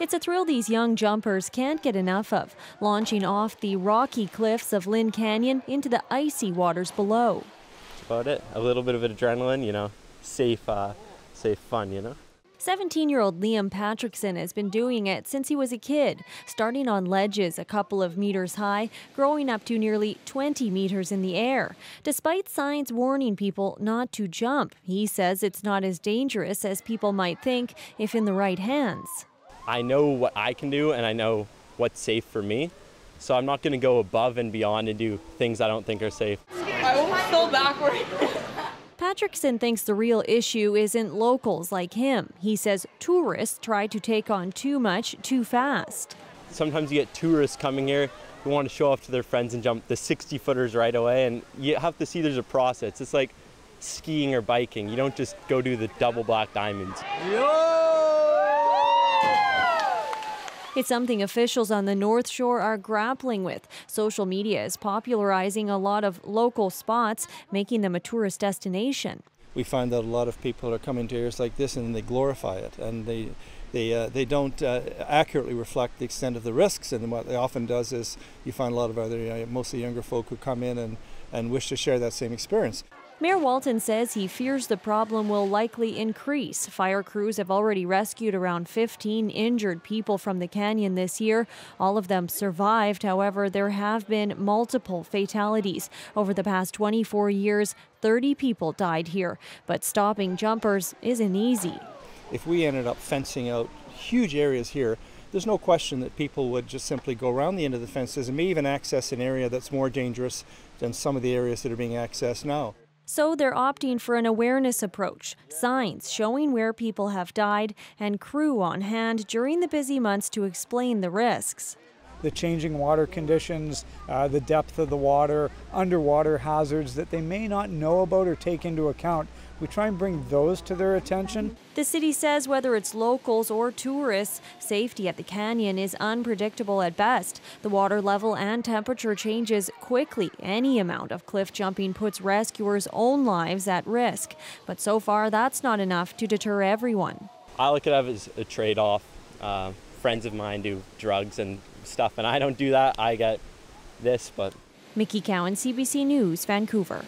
It's a thrill these young jumpers can't get enough of, launching off the rocky cliffs of Lynn Canyon into the icy waters below. That's about it. A little bit of adrenaline, you know, safe, uh, safe fun, you know. 17 year old Liam Patrickson has been doing it since he was a kid, starting on ledges a couple of meters high, growing up to nearly 20 meters in the air. Despite signs warning people not to jump, he says it's not as dangerous as people might think if in the right hands. I know what I can do and I know what's safe for me. So I'm not going to go above and beyond and do things I don't think are safe. I almost fell backward. Patrickson thinks the real issue isn't locals like him. He says tourists try to take on too much too fast. Sometimes you get tourists coming here who want to show off to their friends and jump the 60 footers right away, and you have to see there's a process. It's like skiing or biking. You don't just go do the double black diamonds. It's something officials on the North Shore are grappling with. Social media is popularizing a lot of local spots, making them a tourist destination. We find that a lot of people are coming to areas like this and they glorify it and they they, uh, they don't uh, accurately reflect the extent of the risks. And what they often does is you find a lot of other, uh, mostly younger folk who come in and, and wish to share that same experience. Mayor Walton says he fears the problem will likely increase. Fire crews have already rescued around 15 injured people from the canyon this year. All of them survived. However, there have been multiple fatalities. Over the past 24 years, 30 people died here. But stopping jumpers isn't easy. If we ended up fencing out huge areas here, there's no question that people would just simply go around the end of the fences and may even access an area that's more dangerous than some of the areas that are being accessed now. So they're opting for an awareness approach, signs showing where people have died, and crew on hand during the busy months to explain the risks. The changing water conditions, uh, the depth of the water, underwater hazards that they may not know about or take into account we try and bring those to their attention. The city says whether it's locals or tourists, safety at the canyon is unpredictable at best. The water level and temperature changes quickly. Any amount of cliff jumping puts rescuers' own lives at risk. But so far, that's not enough to deter everyone. I look at it as a trade off. Uh, friends of mine do drugs and stuff, and I don't do that. I get this, but. Mickey Cowan, CBC News, Vancouver.